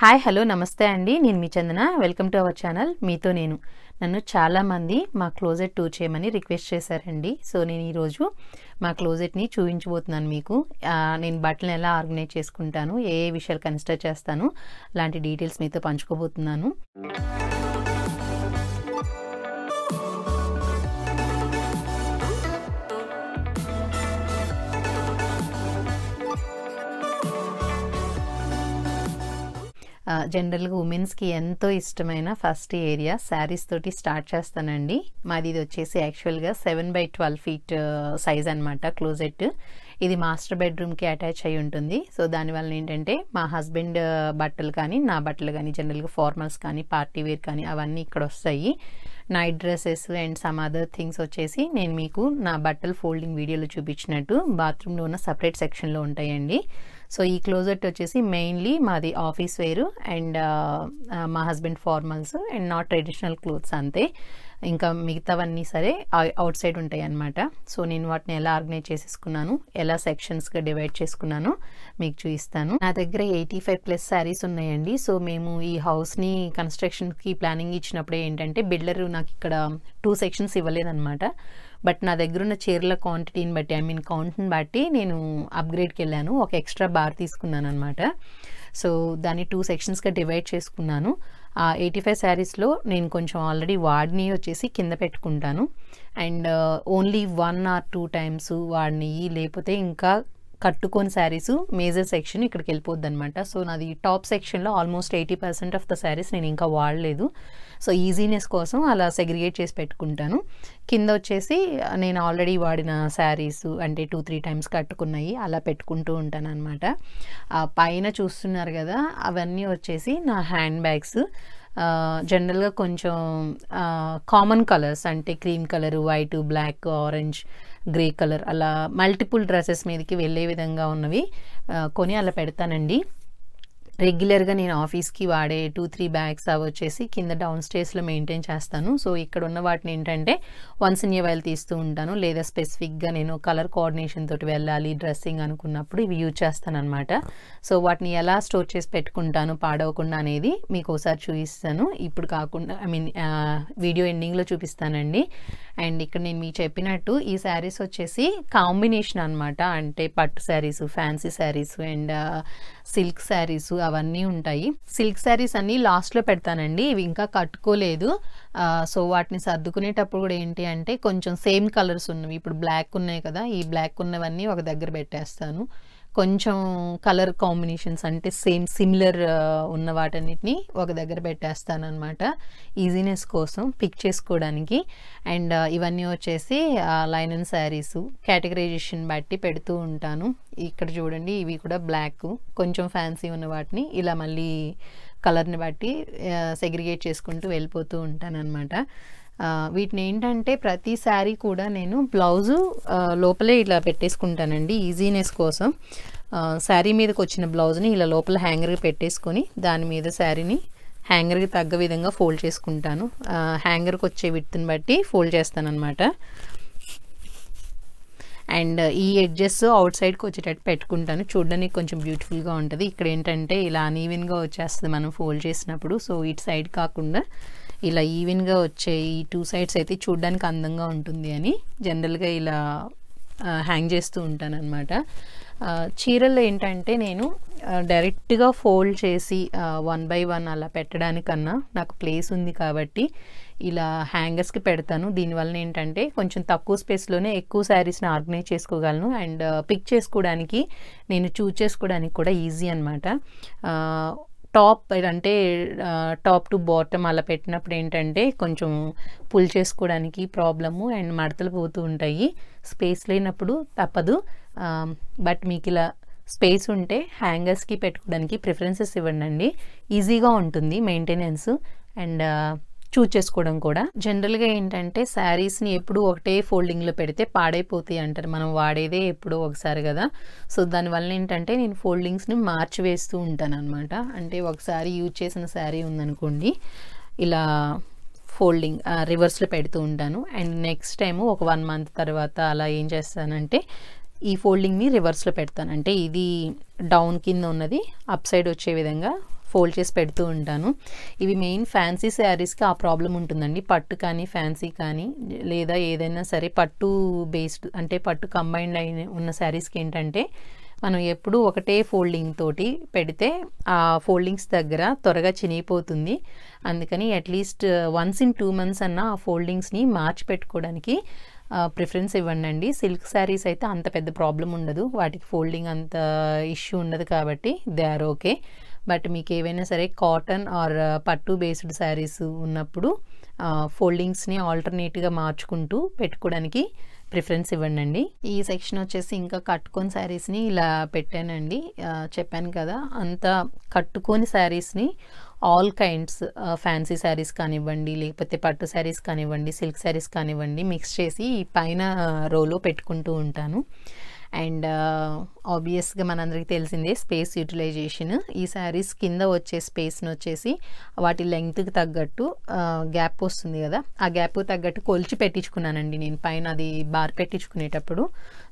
Hi hello నమస్తే అండి. నేను మీ Chandana. Welcome to our channel. మీతో నేను. నన్ను చాలామంది మా క్లోజెట్ టూర్ చేయమని రిక్వెస్ట్ చేశారండి. సో నేను ఈరోజు మా క్లోజెట్ని చూపించబోతున్నాను మీకు. నేను బట్టలను ఎలా ఆర్గనైజ్ చేసుకుంటాను ఏ ఏ విషయాలు కన్సిడర్ చేస్తాను లాంటి డీటెయిల్స్ మీతో పంచుకోబోతున్నాను. జనరల్గా ఉమెన్స్కి ఎంతో ఇష్టమైన ఫస్ట్ ఏరియా శారీస్ తోటి స్టార్ట్ చేస్తానండి. మాది ఇది వచ్చేసి యాక్చువల్గా seven by twelve feet size అనమాట క్లోజెట్ ఇది మాస్టర్ బెడ్రూమ్కి అటాచ్ అయి ఉంటుంది. సో దానివల్ల ఏంటంటే మా హస్బెండ్ బట్టలు కానీ నా బట్టలు కానీ జనరల్గా ఫార్మల్స్ కానీ పార్టీ వేర్ కానీ అవన్నీ ఇక్కడ వస్తాయి. Night dresses and some other things వచ్చేసి నేను మీకు నా బట్టలు ఫోల్డింగ్ వీడియోలో చూపించినట్టు బాత్రూంలో ఉన్న సపరేట్ సెక్షన్లో ఉంటాయండి. సో ఈ క్లోజెట్ వచ్చేసి మెయిన్లీ మాది ఆఫీస్ వేరు అండ్ మా husband formals and not traditional clothes అంతే. ఇంకా మిగతావన్నీ సరే అవుట్ సైడ్ ఉంటాయి అనమాట సో నేను వాటిని ఎలా ఆర్గనైజ్ చేసేసుకున్నాను ఎలా సెక్షన్స్గా డివైడ్ చేసుకున్నాను మీకు చూపిస్తాను. నా దగ్గర ఎయిటీ ఫైవ్ ప్లస్ శారీస్ ఉన్నాయండి. సో మేము ఈ హౌస్ని కన్స్ట్రక్షన్కి ప్లానింగ్ ఇచ్చినప్పుడు ఏంటంటే బిల్డరు నాకు ఇక్కడ టూ సెక్షన్స్ ఇవ్వలేదన్నమాట. బట్ నా దగ్గర ఉన్న చీరల క్వాంటిటీని బట్టి ఐ మీన్ కౌంట్ని బట్టి నేను అప్గ్రేడ్కి వెళ్ళాను. ఒక ఎక్స్ట్రా బార్ తీసుకున్నాను అనమాట సో దాన్ని టూ సెక్షన్స్గా డివైడ్ చేసుకున్నాను. ఆ ఎయిటీ ఫైవ్ శారీస్లో నేను కొంచెం ఆల్రెడీ వాడిని వచ్చేసి కింద పెట్టుకుంటాను. And only one or two times వాడినవి లేకపోతే ఇంకా కట్టుకొని శారీస్ మేజర్ సెక్షన్ ఇక్కడికి వెళ్ళిపోద్ది అనమాట సో నాది టాప్ సెక్షన్లో almost eighty percent of the saris నేను ఇంకా వాడలేదు. సో ఈజీనెస్ కోసం అలా సెగ్రిగేట్ చేసి పెట్టుకుంటాను. కింద వచ్చేసి నేను ఆల్రెడీ వాడిన శారీస్ అంటే టూ త్రీ టైమ్స్ కట్టుకున్నాయి. అలా పెట్టుకుంటూ ఉంటాను అనమాట పైన చూస్తున్నారు కదా అవన్నీ వచ్చేసి నా హ్యాండ్ బ్యాగ్స్. జనరల్గా కొంచెం కామన్ కలర్స్ అంటే cream colour white black orange grey colour అలా మల్టిపుల్ డ్రెస్సెస్ మీదకి వెళ్ళే విధంగా ఉన్నవి కొని అలా పెడతానండి. రెగ్యులర్గా నేను ఆఫీస్కి వాడే టూ త్రీ బ్యాగ్స్ అవి వచ్చేసి కింద డౌన్ స్టేస్లో మెయింటైన్ చేస్తాను. సో ఇక్కడ ఉన్న వాటిని ఏంటంటే వన్స్ ఇన్ వైల్ తీస్తూ ఉంటాను. లేదా స్పెసిఫిక్గా నేను కలర్ కోఆర్డినేషన్ తోటి వెళ్ళాలి డ్రెస్సింగ్ అనుకున్నప్పుడు ఇవి యూజ్ చేస్తాను అనమాట సో వాటిని ఎలా స్టోర్ చేసి పెట్టుకుంటాను పాడవకుండా అనేది మీకు ఒకసారి చూపిస్తాను. ఇప్పుడు కాకుండా ఐ మీన్ వీడియో ఎండింగ్లో చూపిస్తానండి. అండ్ ఇక్కడ నేను మీకు చెప్పినట్టు ఈ శారీస్ వచ్చేసి కాంబినేషన్ అనమాట అంటే పట్టు saris fancy saris and silk saris అవన్నీ ఉంటాయి. సిల్క్ శారీస్ అన్నీ లాస్ట్లో పెడతానండి. ఇవి ఇంకా కట్టుకోలేదు. సో వాటిని సర్దుకునేటప్పుడు కూడా ఏంటి అంటే కొంచెం సేమ్ కలర్స్ ఉన్నవి. ఇప్పుడు బ్లాక్ ఉన్నాయి కదా ఈ బ్లాక్ ఉన్నవన్నీ ఒక దగ్గర పెట్టేస్తాను. కొంచెం కలర్ కాంబినేషన్స్ అంటే సేమ్ సిమిలర్ ఉన్న వాటన్నిటిని ఒక దగ్గర పెట్టేస్తాను అనమాట ఈజీనెస్ కోసం పిక్ చేసుకోవడానికి. అండ్ ఇవన్నీ వచ్చేసి లైనన్ శారీస్ కేటగరైజేషన్ బట్టి పెడుతూ ఉంటాను. ఇక్కడ చూడండి ఇవి కూడా బ్లాక్ కొంచెం ఫ్యాన్సీ ఉన్న వాటిని ఇలా మళ్ళీ కలర్ని బట్టి సెగ్రిగేట్ చేసుకుంటూ వెళ్ళిపోతూ ఉంటాను అనమాట వీటిని ఏంటంటే ప్రతి శారీ కూడా నేను బ్లౌజు లోపలే ఇలా పెట్టేసుకుంటానండి ఈజీనెస్ కోసం. శారీ మీదకి వచ్చిన బ్లౌజ్ని ఇలా లోపల హ్యాంగర్కి పెట్టేసుకొని దాని మీద శారీని హ్యాంగర్కి తగ్గ విధంగా ఫోల్డ్ చేసుకుంటాను. హ్యాంగర్కి వచ్చే విత్తుని బట్టి ఫోల్డ్ చేస్తాను అనమాట అండ్ ఈ ఎడ్జెస్ అవుట్ సైడ్కి వచ్చేటట్టు పెట్టుకుంటాను. చూడడానికి కొంచెం బ్యూటిఫుల్గా ఉంటుంది. ఇక్కడ ఏంటంటే ఇలా అన్ఈవెన్గా వచ్చేస్తుంది మనం ఫోల్డ్ చేసినప్పుడు. సో ఇటు సైడ్ కాకుండా ఇలా ఈవెన్గా వచ్చే ఈ టూ సైడ్స్ అయితే చూడడానికి అందంగా ఉంటుంది అని జనరల్గా ఇలా హ్యాంగ్ చేస్తూ ఉంటాను అనమాట చీరల్లో ఏంటంటే నేను డైరెక్ట్గా ఫోల్డ్ చేసి వన్ బై వన్ అలా పెట్టడానికన్నా నాకు ప్లేస్ ఉంది కాబట్టి ఇలా హ్యాంగర్స్కి పెడతాను. దీనివల్ల ఏంటంటే కొంచెం తక్కువ స్పేస్లోనే ఎక్కువ శారీస్ని ఆర్గనైజ్ చేసుకోగలను అండ్ పిక్ చేసుకోవడానికి నేను చూజ్ చేసుకోవడానికి కూడా ఈజీ అనమాట టాప్ అంటే టాప్ టు బాటమ్ అలా పెట్టినప్పుడు ఏంటంటే కొంచెం పుల్ చేసుకోవడానికి ప్రాబ్లము అండ్ మడతలు పోతూ ఉంటాయి. స్పేస్ లేనప్పుడు తప్పదు. బట్ మీకు ఇలా స్పేస్ ఉంటే హ్యాంగర్స్కి పెట్టుకోవడానికి ప్రిఫరెన్సెస్ ఇవ్వండి ఈజీగా ఉంటుంది మెయింటెనెన్స్ అండ్ చూజ్ చేసుకోవడం కూడా? జనరల్గా ఏంటంటే శారీస్ని ఎప్పుడు ఒకటే ఫోల్డింగ్లో పెడితే పాడైపోతాయి అంటారు. మనం వాడేదే ఎప్పుడో ఒకసారి కదా. సో దానివల్ల ఏంటంటే నేను ఫోల్డింగ్స్ని మార్చి వేస్తూ ఉంటాను అనమాట అంటే ఒకసారి యూజ్ చేసిన శారీ ఉందనుకోండి ఇలా ఫోల్డింగ్ రివర్స్లో పెడుతూ ఉంటాను. అండ్ నెక్స్ట్ టైము ఒక వన్ మంత్ తర్వాత అలా ఏం చేస్తానంటే ఈ ఫోల్డింగ్ని రివర్స్లో పెడతాను. అంటే ఇది డౌన్ కింద ఉన్నది అప్ సైడ్ వచ్చే విధంగా ఫోల్డ్ చేసి పెడుతూ ఉంటాను. ఇవి మెయిన్ ఫ్యాన్సీ శారీస్కి ఆ ప్రాబ్లం ఉంటుందండి. పట్టు కానీ ఫ్యాన్సీ కానీ లేదా ఏదైనా సరే పట్టు బేస్డ్ అంటే పట్టు కంబైన్డ్ అయిన ఉన్న శారీస్కి ఏంటంటే మనం ఎప్పుడు ఒకటే ఫోల్డింగ్ తోటి పెడితే ఆ ఫోల్డింగ్స్ దగ్గర త్వరగా చినిగిపోతుంది. అందుకని at least once in two months అన్న ఆ ఫోల్డింగ్స్ని మార్చి పెట్టుకోవడానికి ప్రిఫరెన్స్ ఇవ్వండి అండి. సిల్క్ శారీస్ అయితే అంత పెద్ద ప్రాబ్లం ఉండదు. వాటికి ఫోల్డింగ్ అంత ఇష్యూ ఉండదు కాబట్టి దే ఆర్ ఓకే. బట్ మీకు ఏవైనా సరే కాటన్ ఆర్ పట్టు బేస్డ్ శారీస్ ఉన్నప్పుడు ఫోల్డింగ్స్ని ఆల్టర్నేట్గా మార్చుకుంటూ పెట్టుకోవడానికి ప్రిఫరెన్స్ ఇవ్వండి ఈ సెక్షన్ వచ్చేసి ఇంకా కట్టుకొని శారీస్ని ఇలా పెట్టానండి. చెప్పాను కదా అంత కట్టుకొని శారీస్ని ఆల్ కైండ్స్ ఫ్యాన్సీ శారీస్ కానివ్వండి లేకపోతే పట్టు శారీస్ కానివ్వండి సిల్క్ శారీస్ కానివ్వండి మిక్స్ చేసి పైన రోలో పెట్టుకుంటూ ఉంటాను. అండ్ ఆబ్వియస్గా మనందరికీ తెలిసిందే స్పేస్ యూటిలైజేషన్. ఈ శారీస్ కింద వచ్చే స్పేస్ని వచ్చేసి వాటి లెంగ్త్కి తగ్గట్టు గ్యాప్ వస్తుంది కదా. ఆ గ్యాప్ తగ్గట్టు కొలిచి పెట్టించుకున్నానండి నేను. పైన అది బార్ పెట్టించుకునేటప్పుడు.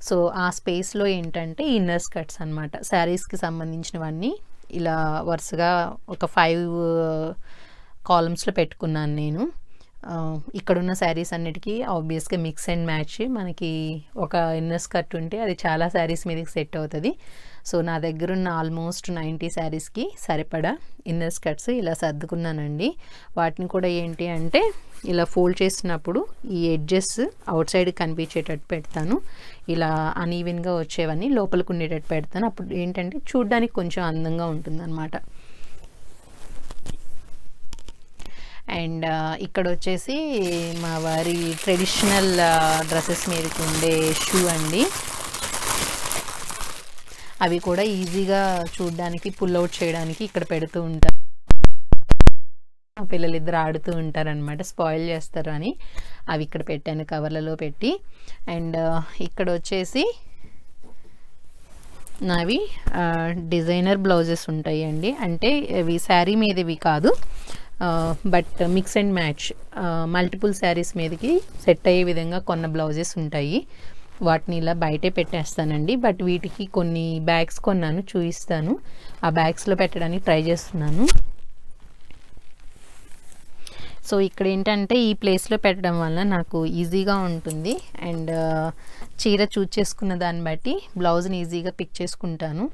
సో ఆ స్పేస్లో ఏంటంటే ఇన్నర్ స్కర్ట్స్ అనమాట శారీస్కి సంబంధించినవన్నీ ఇలా వరుసగా ఒక ఫైవ్ కాలమ్స్లో పెట్టుకున్నాను నేను. ఇక్కడున్న శారీస్ అన్నిటికీ ఆబ్వియస్గా మిక్స్ అండ్ మ్యాచ్ మనకి ఒక ఇన్నర్ స్కర్ట్ ఉంటే అది చాలా శారీస్ మీదకి సెట్ అవుతుంది. సో నా దగ్గర ఉన్న ఆల్మోస్ట్ నైంటీ శారీస్కి సరిపడా ఇన్నర్ స్కర్ట్స్ ఇలా సర్దుకున్నానండి. వాటిని కూడా ఏంటి అంటే ఇలా ఫోల్డ్ చేసినప్పుడు ఈ ఎడ్జెస్ అవుట్ సైడ్ కనిపించేటట్టు పెడతాను. ఇలా అన్ఈవెన్గా వచ్చేవన్నీ లోపలికి ఉండేటట్టు పెడతాను. అప్పుడు ఏంటంటే చూడ్డానికి కొంచెం అందంగా ఉంటుందన్నమాట. అండ్ ఇక్కడ వచ్చేసి మా వారి ట్రెడిషనల్ డ్రెస్సెస్ మీదకి ఉండే షూ అండి. అవి కూడా ఈజీగా చూడడానికి పుల్ అవుట్ చేయడానికి ఇక్కడ పెడుతూ ఉంటారు. పిల్లలు ఇద్దరు ఆడుతూ ఉంటారనమాట స్పాయిల్ చేస్తారు అని అవి ఇక్కడ పెట్టాను కవర్లలో పెట్టి. అండ్ ఇక్కడ వచ్చేసి నావి డిజైనర్ బ్లౌజెస్ ఉంటాయి అండి అంటే ఇవి శారీ మీదవి కాదు. But mix and match multiple saris మీదకి సెట్ అయ్యే విధంగా కొన్న బ్లౌజెస్ ఉంటాయి. వాటిని ఇలా బయటే పెట్టేస్తానండి. బట్ వీటికి కొన్ని బ్యాగ్స్ కొన్నాను చూపిస్తాను. ఆ బ్యాగ్స్లో పెట్టడానికి ట్రై చేస్తున్నాను. సో ఇక్కడ ఏంటంటే ఈ ప్లేస్లో పెట్టడం వల్ల నాకు ఈజీగా ఉంటుంది. అండ్ చీర చూజ్ చేసుకున్న దాన్ని బట్టి బ్లౌజ్ని ఈజీగా పిక్ చేసుకుంటాను.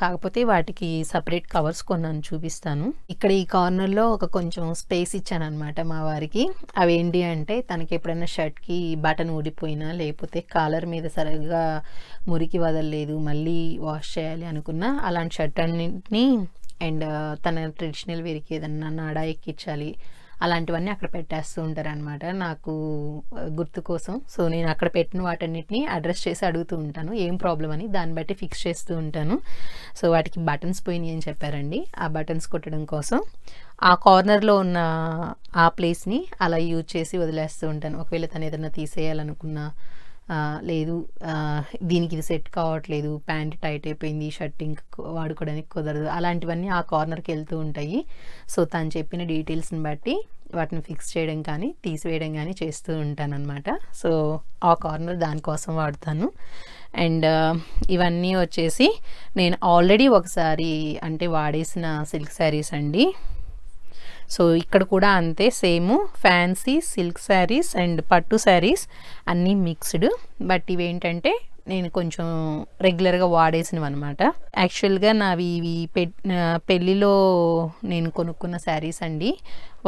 కాకపోతే వాటికి సపరేట్ కవర్స్ కొన్నాను చూపిస్తాను. ఇక్కడ ఈ కార్నర్లో ఒక కొంచెం స్పేస్ ఇచ్చాను అనమాట మా వారికి. అవి ఏంటి అంటే తనకి ఎప్పుడైనా షర్ట్కి బటన్ ఊడిపోయినా లేకపోతే కాలర్ మీద సరిగ్గా మురికి వదలలేదు మళ్ళీ వాష్ చేయాలి అనుకున్నా అలాంటి షర్ట్ అన్నింటినీ అండ్ తన ట్రెడిషనల్ వేరికి ఏదన్నా నాడా ఎక్కించాలి అలాంటివన్నీ అక్కడ పెట్టేస్తూ ఉంటారు అనమాట నాకు గుర్తు కోసం. సో నేను అక్కడ పెట్టిన వాటన్నిటిని అడ్రస్ చేసి అడుగుతూ ఉంటాను. ఏం ప్రాబ్లం అని దాన్ని బట్టి ఫిక్స్ చేస్తూ ఉంటాను. సో వాటికి బటన్స్ పోయినాయి అని చెప్పారండి. ఆ బటన్స్ కొట్టడం కోసం. ఆ కార్నర్లో ఉన్న ఆ ప్లేస్ని అలా యూజ్ చేసి వదిలేస్తూ ఉంటాను. ఒకవేళ తను ఏదైనా తీసేయాలనుకున్నా లేదు. దీనికి ఇది సెట్ కావట్లేదు. ప్యాంట్ టైట్ అయిపోయింది. షర్ట్ ఇంక వాడుకోవడానికి కుదరదు. అలాంటివన్నీ ఆ కార్నర్కి వెళ్తూ ఉంటాయి. సో తను చెప్పిన డీటెయిల్స్ని బట్టి వాటిని ఫిక్స్ చేయడం కానీ తీసివేయడం కానీ చేస్తూ ఉంటాను అనమాట సో ఆ కార్నర్ దానికోసం వాడతాను. అండ్ ఇవన్నీ వచ్చేసి నేను ఆల్రెడీ ఒకసారి అంటే వాడేసిన సిల్క్ శారీస్ అండి. సో ఇక్కడ కూడా అంతే same fancy silk saris and పట్టు శారీస్ అన్నీ మిక్స్డ్. బట్ ఇవేంటంటే నేను కొంచెం రెగ్యులర్గా వాడేసినవి అనమాట యాక్చువల్గా నావి ఇవి పె పెళ్ళిలో నేను కొనుక్కున్న శారీస్ అండి.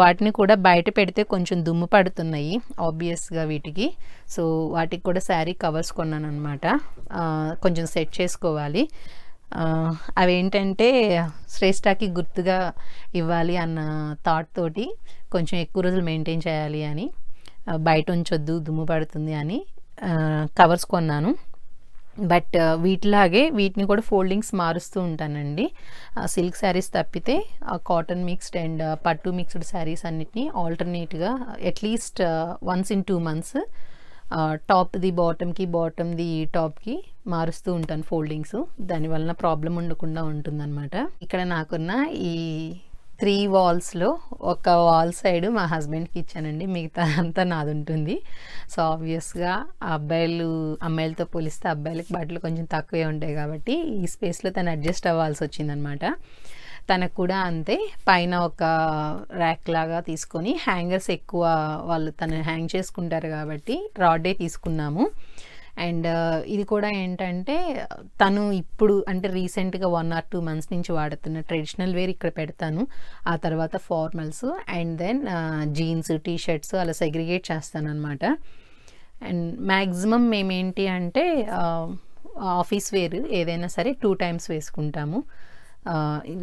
వాటిని కూడా బయట పెడితే కొంచెం దుమ్ము పడుతున్నాయి ఆబ్వియస్గా వీటికి. సో వాటికి కూడా శారీ కవర్స్ కొన్నాను అనమాట కొంచెం సెట్ చేసుకోవాలి. అవేంటంటే శ్రేష్ఠకి గుర్తుగా ఇవ్వాలి అన్న థాట్ తోటి కొంచెం ఎక్కువ రోజులు మెయింటైన్ చేయాలి అని బయట ఉంచొద్దు దుమ్ము పడుతుంది అని కవర్స్ కొన్నాను. బట్ వీటిలాగే వీటిని కూడా ఫోల్డింగ్స్ మారుస్తూ ఉంటానండి. సిల్క్ శారీస్ తప్పితే కాటన్ మిక్స్డ్ అండ్ పట్టు మిక్స్డ్ శారీస్ అన్నిటిని ఆల్టర్నేట్గా atleast once in two months టాప్ది బాటమ్కి బాటమ్ది టాప్కి మారుస్తూ ఉంటాను ఫోల్డింగ్స్. దానివలన ప్రాబ్లం ఉండకుండా ఉంటుందన్నమాట. ఇక్కడ నాకున్న ఈ త్రీ వాల్స్లో ఒక వాల్ సైడ్ మా హస్బెండ్కి ఇచ్చానండి. మిగతా అంతా నాది ఉంటుంది. సో ఆబ్వియస్గా అబ్బాయిలు అమ్మాయిలతో పోలిస్తే అబ్బాయిలకి బట్టలు కొంచెం తక్కువే ఉంటాయి కాబట్టి ఈ స్పేస్లో తను అడ్జస్ట్ అవ్వాల్సి వచ్చిందనమాట తనకు కూడా అంతే. పైన ఒక ర్యాక్ లాగా తీసుకొని హ్యాంగర్స్ ఎక్కువ వాళ్ళు తను హ్యాంగ్ చేసుకుంటారు కాబట్టి రాడే తీసుకున్నాము. అండ్ ఇది కూడా ఏంటంటే తను ఇప్పుడు అంటే రీసెంట్గా వన్ ఆర్ టూ మంత్స్ నుంచి వాడుతున్న ట్రెడిషనల్ వేర్ ఇక్కడ పెడతాను. ఆ తర్వాత formals and then jeans T shirts అలా సెగ్రిగేట్ చేస్తాను అనమాట అండ్ మ్యాక్సిమం మేమేంటి అంటే ఆఫీస్ వేర్ ఏదైనా సరే టూ టైమ్స్ వేసుకుంటాము.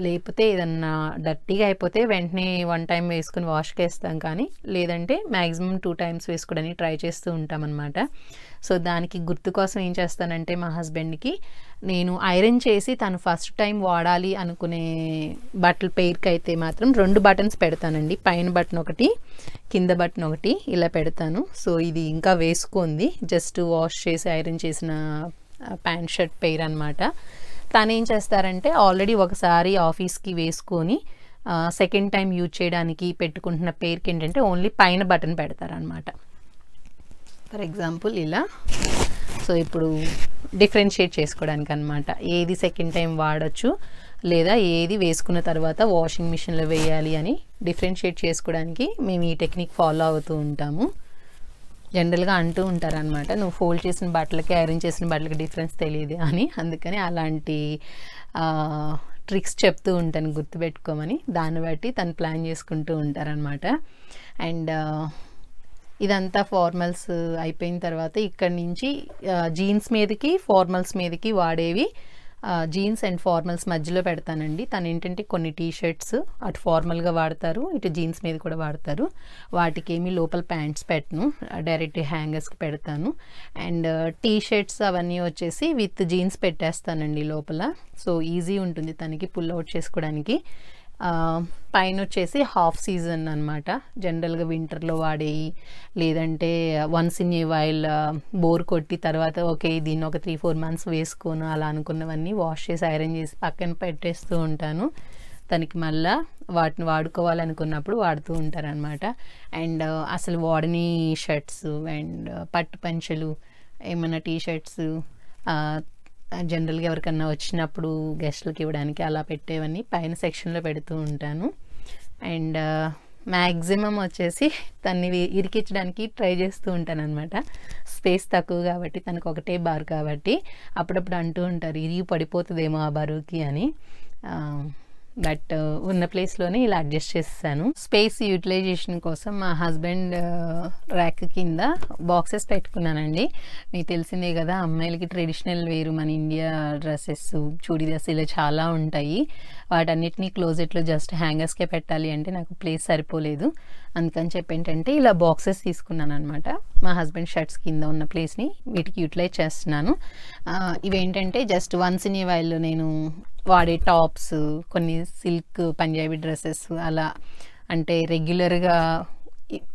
లేకపోతే ఏదన్నా డర్టీగా అయిపోతే వెంటనే వన్ టైం వేసుకుని వాష్కి వేస్తాం కానీ లేదంటే మ్యాక్సిమం టూ టైమ్స్ వేసుకోవడానికి ట్రై చేస్తూ ఉంటాం అనమాట సో దానికి గుర్తు కోసం ఏం చేస్తానంటే మా హస్బెండ్కి నేను ఐరన్ చేసి తను ఫస్ట్ టైం వాడాలి అనుకునే బట్టల పెయిర్కి అయితే మాత్రం రెండు బటన్స్ పెడతానండి. పైన బటన్ ఒకటి కింద బటన్ ఒకటి ఇలా పెడతాను. సో ఇది ఇంకా వేసుకుంది. జస్ట్ వాష్ చేసి ఐరన్ చేసిన ప్యాంట్ షర్ట్ పెయిర్ అనమాట తను ఏం చేస్తారంటే ఆల్రెడీ ఒకసారి ఆఫీస్కి వేసుకొని సెకండ్ టైం యూజ్ చేయడానికి పెట్టుకుంటున్న పేరుకి ఏంటంటే ఓన్లీ పైన బటన్ పెడతారనమాట ఫర్ ఎగ్జాంపుల్ ఇలా. సో ఇప్పుడు డిఫరెన్షియేట్ చేసుకోవడానికి అనమాట ఏది సెకండ్ టైం వాడచ్చు లేదా ఏది వేసుకున్న తర్వాత వాషింగ్ మిషన్లో వేయాలి అని డిఫరెన్షియేట్ చేసుకోవడానికి మేము ఈ టెక్నిక్ ఫాలో అవుతూ ఉంటాము. జనరల్గా అంటూ ఉంటారనమాట నువ్వు ఫోల్డ్ చేసిన బట్టలకి ఐరన్ చేసిన బట్టలకి డిఫరెన్స్ తెలియదు అని. అందుకని అలాంటి ట్రిక్స్ చెప్తూ ఉంటాను గుర్తుపెట్టుకోమని. దాన్ని బట్టి తను ప్లాన్ చేసుకుంటూ ఉంటారనమాట అండ్ ఇదంతా ఫార్మల్స్ అయిపోయిన తర్వాత ఇక్కడ నుంచి జీన్స్ మీదకి ఫార్మల్స్ మీదకి వాడేవి జీన్స్ అండ్ ఫార్మల్స్ మధ్యలో పెడతానండి. తను ఏంటంటే కొన్ని టీ షర్ట్స్ అటు ఫార్మల్గా వాడతారు ఇటు జీన్స్ మీద కూడా వాడతారు. వాటికి ఏమి లోపల ప్యాంట్స్ పెట్టను డైరెక్ట్ హ్యాంగర్స్కి పెడతాను. అండ్ టీ షర్ట్స్ అవన్నీ వచ్చేసి విత్ జీన్స్ పెట్టేస్తానండి లోపల. సో ఈజీ ఉంటుంది తనకి పుల్ అవుట్ చేసుకోవడానికి. పైన వచ్చేసి హాఫ్ సీజన్ అనమాట జనరల్గా వింటర్లో వాడేవి లేదంటే once in a while bore కొట్టి తర్వాత ఓకే దీన్ని ఒక త్రీ ఫోర్ మంత్స్ వేసుకోను అలా అనుకున్నవన్నీ వాష్ చేసి ఐరన్ చేసి పక్కన పెట్టేస్తూ ఉంటాను. తనకి మళ్ళా వాటిని వాడుకోవాలనుకున్నప్పుడు వాడుతూ ఉంటారనమాట అండ్ అసలు వాడని షర్ట్స్ అండ్ పట్టు పంచలు ఏమైనా టీ షర్ట్స్ జనరల్గా ఎవరికన్నా వచ్చినప్పుడు గెస్ట్లకి ఇవ్వడానికి అలా పెట్టేవన్నీ పైన సెక్షన్లో పెడుతూ ఉంటాను. అండ్ మ్యాక్సిమం వచ్చేసి తన్ని ఇరికించడానికి ట్రై చేస్తూ ఉంటాను అనమాట స్పేస్ తక్కువ కాబట్టి తనకు ఒకటే బార్ కాబట్టి అప్పుడప్పుడు అంటూ ఉంటారు ఇరిగి పడిపోతుందేమో ఆ బరువుకి అని. బట్ uh, ఉన్న ప్లేస్లోనే ఇలా అడ్జస్ట్ చేస్తాను స్పేస్ యూటిలైజేషన్ కోసం మా హస్బెండ్ uh, ర్యాక్ కింద బాక్సెస్ పెట్టుకున్నానండి. మీకు తెలిసిందే కదా అమ్మాయిలకి ట్రెడిషనల్ వేరు మన ఇండియా డ్రెస్సెస్ చూడీదాస్ ఇలా చాలా ఉంటాయి. వాటన్నిటిని క్లోజెట్లో జస్ట్ హ్యాంగర్స్కే పెట్టాలి అంటే నాకు ప్లేస్ సరిపోలేదు. అందుకని చెప్పి ఏంటంటే ఇలా బాక్సెస్ తీసుకున్నాను అనమాట మా హస్బెండ్ షర్ట్స్ కింద ఉన్న ప్లేస్ని వీటికి యూటిలైజ్ చేస్తున్నాను. ఇవేంటంటే just once in a while నేను వాడే టాప్స్ కొన్ని సిల్క్ పంజాబీ డ్రెస్సెస్ అలా అంటే రెగ్యులర్గా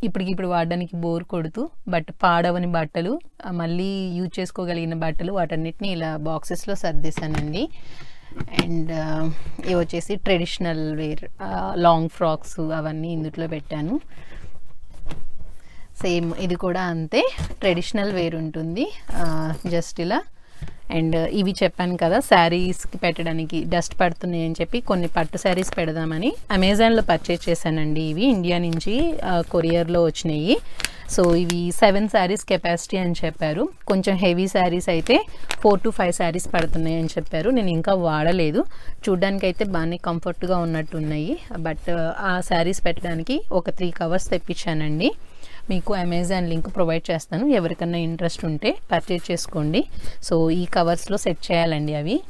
ఇప్పటికిప్పుడు వాడడానికి బోర్ కొడుతూ బట్ పాడవని బట్టలు మళ్ళీ యూజ్ చేసుకోగలిగిన బట్టలు వాటన్నిటిని ఇలా బాక్సెస్లో సర్దేశానండి. అండ్ ఇవి వచ్చేసి ట్రెడిషనల్ వేర్ లాంగ్ ఫ్రాక్స్ అవన్నీ ఇందుట్లో పెట్టాను. సేమ్ ఇది కూడా అంతే ట్రెడిషనల్ వేర్ ఉంటుంది. జస్ట్ ఇలా అండ్ ఇవి చెప్పాను కదా శారీస్కి పెట్టడానికి డస్ట్ పడుతున్నాయి అని చెప్పి కొన్ని పట్టు శారీస్ పెడదామని అమెజాన్లో పర్చేజ్ చేశానండి ఇవి. ఇండియా నుంచి కొరియర్లో వచ్చినాయి. సో ఇవి సెవెన్ శారీస్ కెపాసిటీ అని చెప్పారు. కొంచెం హెవీ శారీస్ అయితే ఫోర్ టు ఫైవ్ శారీస్ పడుతున్నాయి అని చెప్పారు. నేను ఇంకా వాడలేదు. చూడ్డానికి అయితే బాగానే కంఫర్ట్గా ఉన్నట్టు ఉన్నాయి బట్ ఆ శారీస్ పెట్టడానికి ఒక త్రీ కవర్స్ తెప్పించానండి. మీకు అమెజాన్ లింక్ ప్రొవైడ్ చేస్తాను. ఎవరికన్నా ఇంట్రెస్ట్ ఉంటే పర్చేజ్ చేసుకోండి. సో ఈ కవర్స్లో సెట్ చేయాలండి అవి.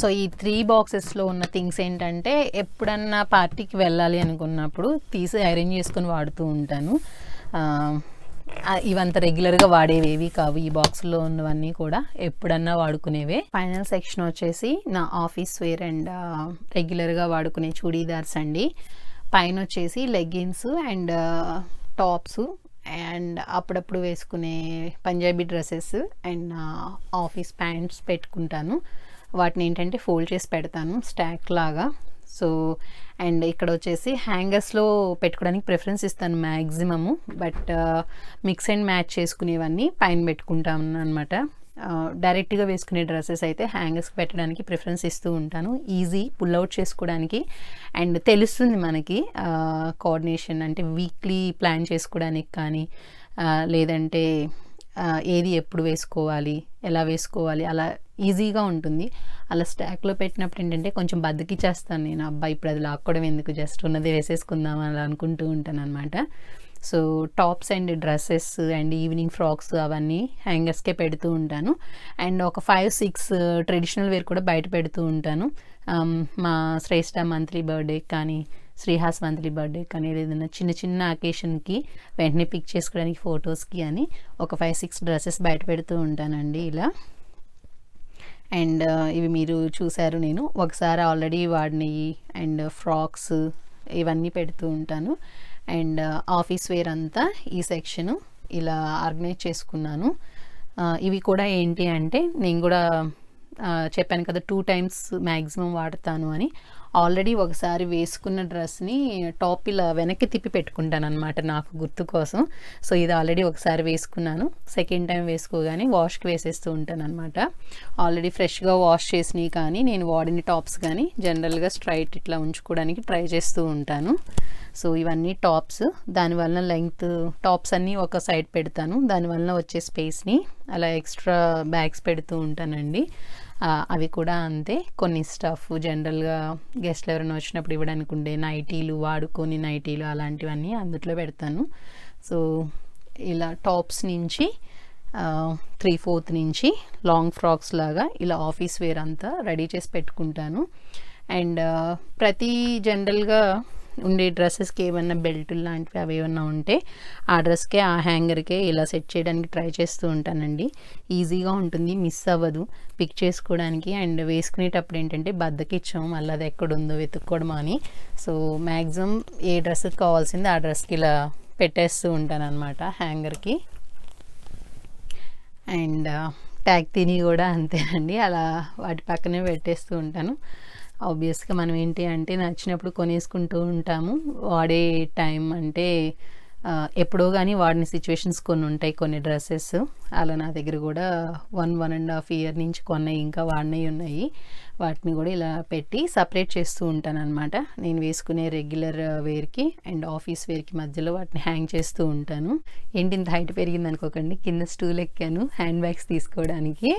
సో ఈ త్రీ బాక్సెస్లో ఉన్న థింగ్స్ ఏంటంటే ఎప్పుడన్నా పార్టీకి వెళ్ళాలి అనుకున్నప్పుడు తీసి అరేంజ్ చేసుకొని వాడుతూ ఉంటాను. Ah, ఇవంత రెగ్యులర్గా వాడేవేవి కావు. ఈ బాక్స్లో ఉన్నవన్నీ కూడా ఎప్పుడన్నా వాడుకునేవే. ఫైనల్ సెక్షన్ వచ్చేసి నా ఆఫీస్ వేర్ అండ్ రెగ్యులర్గా వాడుకునే చూడీదార్స్ అండి. పైన వచ్చేసి లెగ్గిన్స్ అండ్ టాప్స్ అండ్ అప్పుడప్పుడు వేసుకునే Punjabi dresses and office pants పెట్టుకుంటాను. వాటిని ఏంటంటే ఫోల్డ్ చేసి పెడతాను స్టాక్ లాగా. సో అండ్ ఇక్కడ వచ్చేసి హ్యాంగర్స్లో పెట్టుకోవడానికి ప్రిఫరెన్స్ ఇస్తాను maximum but mix and match చేసుకునేవన్నీ పైన పెట్టుకుంటాను అనమాట డైరెక్ట్గా వేసుకునే డ్రెస్సెస్ అయితే హ్యాంగర్స్కి పెట్టడానికి ప్రిఫరెన్స్ ఇస్తూ ఉంటాను. ఈజీ పుల్ అవుట్ చేసుకోవడానికి. అండ్ తెలుస్తుంది మనకి కోఆర్డినేషన్ అంటే వీక్లీ ప్లాన్ చేసుకోవడానికి కానీ లేదంటే ఏది ఎప్పుడు వేసుకోవాలి ఎలా వేసుకోవాలి అలా ఈజీగా ఉంటుంది. అలా స్టాక్లో పెట్టినప్పుడు ఏంటంటే కొంచెం బద్దకిచ్చేస్తాను నేను. అబ్బాయి ఇప్పుడు అది లాక్కోవడం ఎందుకు? జస్ట్ ఉన్నది వేసేసుకుందాం అలా అనుకుంటూ ఉంటాను అనమాట so tops and dresses and evening frocks అవన్నీ హ్యాంగర్స్కే పెడుతూ ఉంటాను. అండ్ ఒక ఫైవ్ సిక్స్ ట్రెడిషనల్ వేర్ కూడా బయట పెడుతూ ఉంటాను. మా శ్రేష్ఠ మంత్లీ బర్త్డే కానీ శ్రీహాస్ మంత్లీ బర్త్డే కానీ ఏదైనా చిన్న చిన్న అకేషన్కి వెంటనే పిక్ చేసుకోవడానికి ఫొటోస్కి అని ఒక ఫైవ్ సిక్స్ డ్రెస్సెస్ బయట పెడుతూ ఉంటానండి ఇలా. అండ్ ఇవి మీరు చూశారు నేను. ఒకసారి ఆల్రెడీ వాడినవి అండ్ ఫ్రాక్స్ ఇవన్నీ పెడుతూ ఉంటాను. అండ్ ఆఫీస్ వేర్ అంతా ఈ సెక్షను ఇలా ఆర్గనైజ్ చేసుకున్నాను. ఇవి కూడా ఏంటి అంటే నేను కూడా చెప్పాను కదా టూ టైమ్స్ మ్యాక్సిమం వాడతాను అని. ఆల్రెడీ ఒకసారి వేసుకున్న డ్రెస్ని టాప్ ఇలా వెనక్కి తిప్పి పెట్టుకుంటాను అనమాట నాకు గుర్తు కోసం. సో ఇది ఆల్రెడీ ఒకసారి వేసుకున్నాను. సెకండ్ టైం వేసుకోగానే వాష్కి వేసేస్తూ ఉంటాను అనమాట ఆల్రెడీ ఫ్రెష్గా వాష్ చేసినవి కానీ నేను వాడిన టాప్స్ కానీ జనరల్గా స్ట్రైట్ ఇట్లా ఉంచుకోవడానికి ట్రై చేస్తూ ఉంటాను. సో ఇవన్నీ టాప్స్. దానివల్ల లెంగ్త్ టాప్స్ అన్నీ ఒక సైడ్ పెడతాను. దానివల్ల వచ్చే స్పేస్ని అలా ఎక్స్ట్రా బ్యాగ్స్ పెడుతూ ఉంటానండి. అవి కూడా అంతే. కొన్ని స్టఫ్ జనరల్గా గెస్ట్లు ఎవరైనా వచ్చినప్పుడు ఇవ్వడానికి ఉండే నైటీలు వాడుకొని నైటీలు అలాంటివన్నీ అందుట్లో పెడతాను. సో ఇలా టాప్స్ నుంచి త్రీ ఫోర్త్ నుంచి లాంగ్ ఫ్రాక్స్ లాగా ఇలా ఆఫీస్ వేర్ అంతా రెడీ చేసి పెట్టుకుంటాను. అండ్ ప్రతి జనరల్గా ఉండే డ్రెస్సెస్కి ఏమైనా బెల్ట్ లాంటివి అవి ఏమన్నా ఉంటే ఆ డ్రెస్కే ఆ హ్యాంగర్కే ఇలా సెట్ చేయడానికి ట్రై చేస్తూ ఉంటానండి. ఈజీగా ఉంటుంది మిస్ అవ్వదు. పిక్ చేసుకోవడానికి అండ్ వేసుకునేటప్పుడు ఏంటంటే బద్దకిచ్చాము మళ్ళీ అది ఎక్కడుందో వెతుక్కోవడం అని. సో మ్యాక్సిమం ఏ డ్రెస్కి కావాల్సింది ఆ డ్రెస్కి ఇలా పెట్టేస్తూ ఉంటాను అనమాట హ్యాంగర్కి. అండ్ ట్యాగ్ తిని కూడా అంతేనండి. అలా వాటి పక్కనే పెట్టేస్తూ ఉంటాను. ఆబ్వియస్గా మనం ఏంటి అంటే నచ్చినప్పుడు కొనేసుకుంటూ ఉంటాము. వాడే టైం అంటే ఎప్పుడో కానీ వాడిన సిచ్యువేషన్స్ కొన్ని ఉంటాయి కొన్ని డ్రెస్సెస్. అలా నా దగ్గర కూడా one one and half year నుంచి కొన్నాయి ఇంకా వాడినవి ఉన్నాయి. వాటిని కూడా ఇలా పెట్టి సపరేట్ చేస్తూ ఉంటాను అనమాట నేను వేసుకునే రెగ్యులర్ వేర్కి అండ్ ఆఫీస్ వేర్కి మధ్యలో వాటిని హ్యాంగ్ చేస్తూ ఉంటాను. ఏంటి ఇంత హైట్ పెరిగింది అనుకోకండి. కింద స్టూల్ ఎక్కాను హ్యాండ్ బ్యాగ్స్ తీసుకోవడానికి.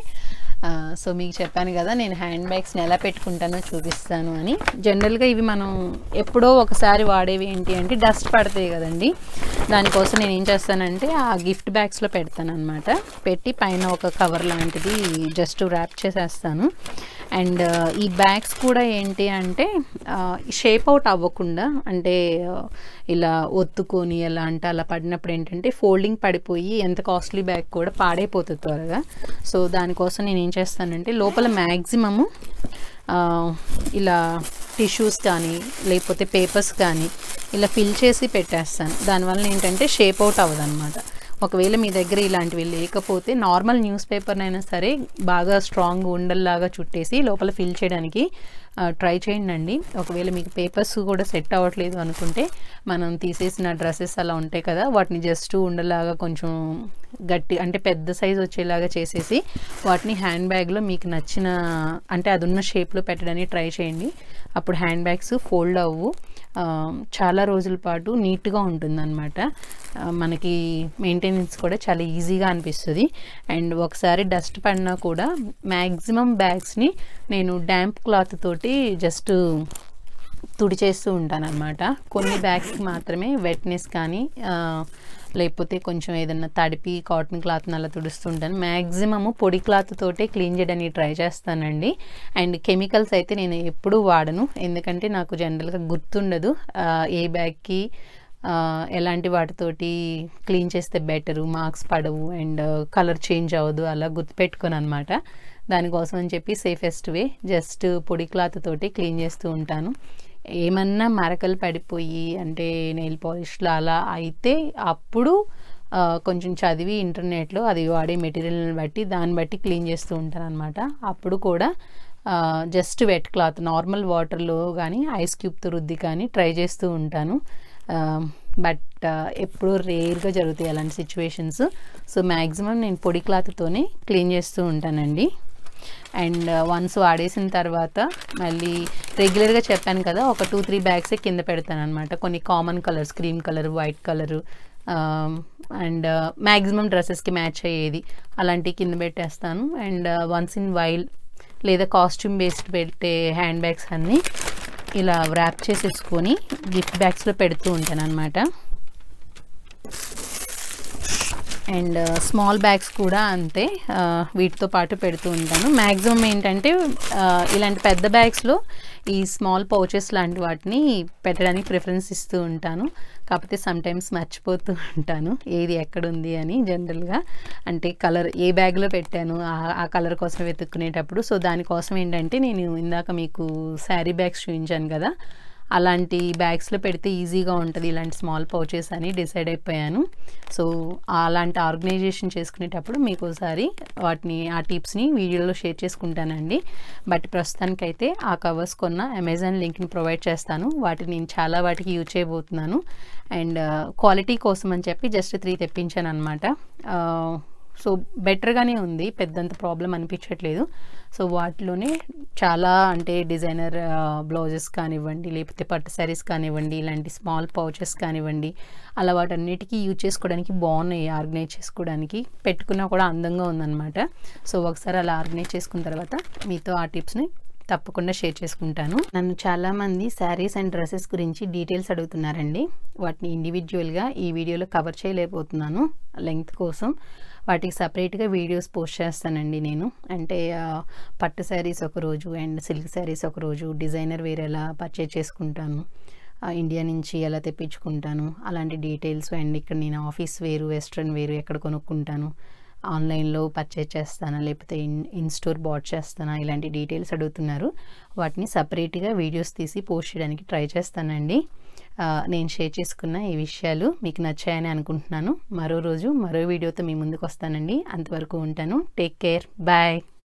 సో మీకు చెప్పాను కదా నేను హ్యాండ్ బ్యాగ్స్ని ఎలా పెట్టుకుంటానో చూపిస్తాను అని. జనరల్గా ఇవి మనం ఎప్పుడో ఒకసారి వాడేవి ఏంటి అంటే డస్ట్ పడతాయి కదండి. దానికోసం నేను ఏం చేస్తానంటే ఆ గిఫ్ట్ బ్యాగ్స్లో పెడతాను అనమాట పెట్టి పైన ఒక కవర్ లాంటిది జస్ట్ ర్యాప్ చేసేస్తాను. అండ్ ఈ బ్యాగ్స్ కూడా ఏంటి అంటే షేప్ అవుట్ అవ్వకుండా అంటే ఇలా ఒత్తుకొని ఎలా అంటే అలా పడినప్పుడు ఏంటంటే ఫోల్డింగ్ పడిపోయి ఎంత కాస్ట్లీ బ్యాగ్ కూడా పాడైపోతుంది త్వరగా. సో దానికోసం నేను ఏం చేస్తానంటే లోపల మ్యాక్సిమము ఇలా టిష్యూస్ కానీ లేకపోతే పేపర్స్ కానీ ఇలా ఫిల్ చేసి పెట్టేస్తాను. దానివల్ల ఏంటంటే షేప్ అవుట్ అవ్వదన్నమాట. ఒకవేళ మీ దగ్గర ఇలాంటివి లేకపోతే నార్మల్ న్యూస్ పేపర్నైనా సరే బాగా స్ట్రాంగ్ ఉండల్లాగా చుట్టేసి లోపల ఫిల్ చేయడానికి ట్రై చేయండి ఒకవేళ మీకు పేపర్స్ కూడా సెట్ అవ్వట్లేదు అనుకుంటే మనం తీసేసిన డ్రెస్సెస్ అలా ఉంటాయి కదా వాటిని జస్ట్ ఉండలాగా కొంచెం గట్టి అంటే పెద్ద సైజ్ వచ్చేలాగా చేసేసి వాటిని హ్యాండ్ బ్యాగ్లో మీకు నచ్చిన అంటే అది ఉన్న షేప్లో పెట్టడానికి ట్రై చేయండి. అప్పుడు హ్యాండ్ బ్యాగ్స్ ఫోల్డ్ అవ్వు. చాలా రోజుల పాటు నీట్గా ఉంటుందన్నమాట. మనకి మెయింటెనెన్స్ కూడా చాలా ఈజీగా అనిపిస్తుంది. అండ్ ఒకసారి డస్ట్ పడినా కూడా మ్యాక్సిమం బ్యాగ్స్ని నేను డ్యాంప్ క్లాత్ తోటి జస్ట్ తుడిచేస్తూ ఉంటాను అనమాట కొన్ని బ్యాగ్స్కి మాత్రమే వెట్నెస్ కానీ లేకపోతే కొంచెం ఏదన్నా తడిపి కాటన్ క్లాత్ని అలా తుడుస్తుంటాను. మ్యాక్సిమము పొడి క్లాత్ తోటే క్లీన్ చేయడానికి ట్రై చేస్తానండి. అండ్ కెమికల్స్ అయితే నేను ఎప్పుడూ వాడను. ఎందుకంటే నాకు జనరల్గా గుర్తుండదు ఏ బ్యాగ్కి ఎలాంటి వాటితోటి క్లీన్ చేస్తే బెటరు మార్క్స్ పడవు అండ్ కలర్ చేంజ్ అవ్వదు అలా గుర్తుపెట్టుకోను అనమాట దానికోసం అని చెప్పి సేఫెస్ట్ వే జస్ట్ పొడి క్లాత్ తోటి క్లీన్ చేస్తూ ఉంటాను. ఏమన్నా మరకలు పడిపోయి అంటే నెయిల్ పాలిష్లు అలా అయితే అప్పుడు కొంచెం చదివి ఇంటర్నెట్లో అది వాడే మెటీరియల్ని బట్టి దాన్ని బట్టి క్లీన్ చేస్తూ ఉంటాను అనమాట అప్పుడు కూడా జస్ట్ వెట్ క్లాత్ నార్మల్ వాటర్లో కానీ ఐస్ క్యూబ్తో రుద్ది కానీ ట్రై చేస్తూ ఉంటాను. బట్ ఎప్పుడూ రేర్గా జరుగుతాయి అలాంటి సిచ్యువేషన్స్. సో మ్యాక్సిమం నేను పొడి క్లాత్తోనే క్లీన్ చేస్తూ ఉంటానండి. అండ్ uh, వన్స్ వాడేసిన తర్వాత మళ్ళీ రెగ్యులర్గా చెప్పాను కదా ఒక టూ త్రీ బ్యాగ్సే కింద పెడతాను అనమాట కొన్ని common colours cream colour white colour and maximum డ్రెస్సెస్కి match అయ్యేది. అలాంటివి కింద పెట్టేస్తాను. అండ్ వన్స్ ఇన్ వైల్ లేదా కాస్ట్యూమ్ బేస్డ్ పెట్టే హ్యాండ్ బ్యాగ్స్ అన్నీ ఇలా ర్యాప్ చేసేసుకొని గిఫ్ట్ బ్యాగ్స్లో పెడుతూ ఉంటాను అనమాట అండ్ uh, స్మాల్ బ్యాగ్స్ కూడా అంతే uh, వీటితో పాటు పెడుతూ ఉంటాను. మ్యాక్సిమం ఏంటంటే uh, ఇలాంటి పెద్ద బ్యాగ్స్లో ఈ స్మాల్ పౌచెస్ లాంటి వాటిని పెట్టడానికి ప్రిఫరెన్స్ ఇస్తూ ఉంటాను. కాకపోతే సమ్టైమ్స్ మర్చిపోతూ ఉంటాను ఏది ఎక్కడుంది అని జనరల్గా. అంటే కలర్ ఏ బ్యాగ్లో పెట్టాను ఆ- ఆ కలర్ కోసం వెతుక్కునేటప్పుడు. సో దానికోసం ఏంటంటే నేను ఇందాక మీకు శారీ బ్యాగ్స్ చూపించాను కదా అలాంటి బ్యాగ్స్లో పెడితే ఈజీగా ఉంటుంది. ఇలాంటి స్మాల్ పౌచెస్ అని డిసైడ్ అయిపోయాను. సో అలాంటి ఆర్గనైజేషన్ చేసుకునేటప్పుడు మీకు ఒకసారి వాటిని ఆ టిప్స్ని వీడియోలో షేర్ చేసుకుంటానండి. బట్ ప్రస్తుతానికైతే ఆ కవర్స్ కొన్న అమెజాన్ లింక్ని ప్రొవైడ్ చేస్తాను. వాటిని నేను చాలా వాటికి యూజ్ చేయబోతున్నాను. అండ్ క్వాలిటీ uh, కోసం అని చెప్పి జస్ట్ త్రీ తెప్పించాను అనమాట uh, సో బెటర్గానే ఉంది. పెద్దంత ప్రాబ్లం అనిపించట్లేదు. సో వాటిలోనే చాలా అంటే డిజైనర్ బ్లౌజెస్ కానివ్వండి లేకపోతే పట్టు శారీస్ కానివ్వండి ఇలాంటి స్మాల్ పౌచెస్ కానివ్వండి అలా వాటన్నిటికీ యూజ్ చేసుకోవడానికి బాగున్నాయి. ఆర్గనైజ్ చేసుకోవడానికి పెట్టుకున్నా కూడా అందంగా ఉందన్నమాట. సో ఒకసారి అలా ఆర్గనైజ్ చేసుకున్న తర్వాత మీతో ఆ టిప్స్ని తప్పకుండా షేర్ చేసుకుంటాను. నన్ను చాలామంది శారీస్ అండ్ డ్రెస్సెస్ గురించి డీటెయిల్స్ అడుగుతున్నారండి. వాటిని ఇండివిజువల్గా ఈ వీడియోలో కవర్ చేయలేకపోతున్నాను లెంగ్త్ కోసం. వాటికి సపరేట్గా వీడియోస్ పోస్ట్ చేస్తానండి నేను. అంటే పట్టు శారీస్ ఒక రోజు అండ్ సిల్క్ శారీస్ ఒక రోజు డిజైనర్ వేర్ ఎలా పర్చేజ్ చేసుకుంటాను ఇండియా నుంచి ఎలా తెప్పించుకుంటాను అలాంటి డీటెయిల్స్ అండ్ ఇక్కడ నేను ఆఫీస్ వేరు వెస్ట్రన్ వేరు ఎక్కడ కొనుక్కుంటాను ఆన్లైన్లో పర్చేజ్ చేస్తానా లేకపోతే ఇన్ ఇన్ స్టోర్ బాట్ చేస్తానా ఇలాంటి డీటెయిల్స్ అడుగుతున్నారు. వాటిని సపరేట్గా వీడియోస్ తీసి పోస్ట్ చేయడానికి ట్రై చేస్తానండి. నేను షేర్ చేసుకున్న ఈ విషయాలు మీకు నచ్చాయని అనుకుంటున్నాను. మరో రోజు మరో వీడియోతో మీ ముందుకు వస్తానండి. అంతవరకు ఉంటాను. Take care. బాయ్.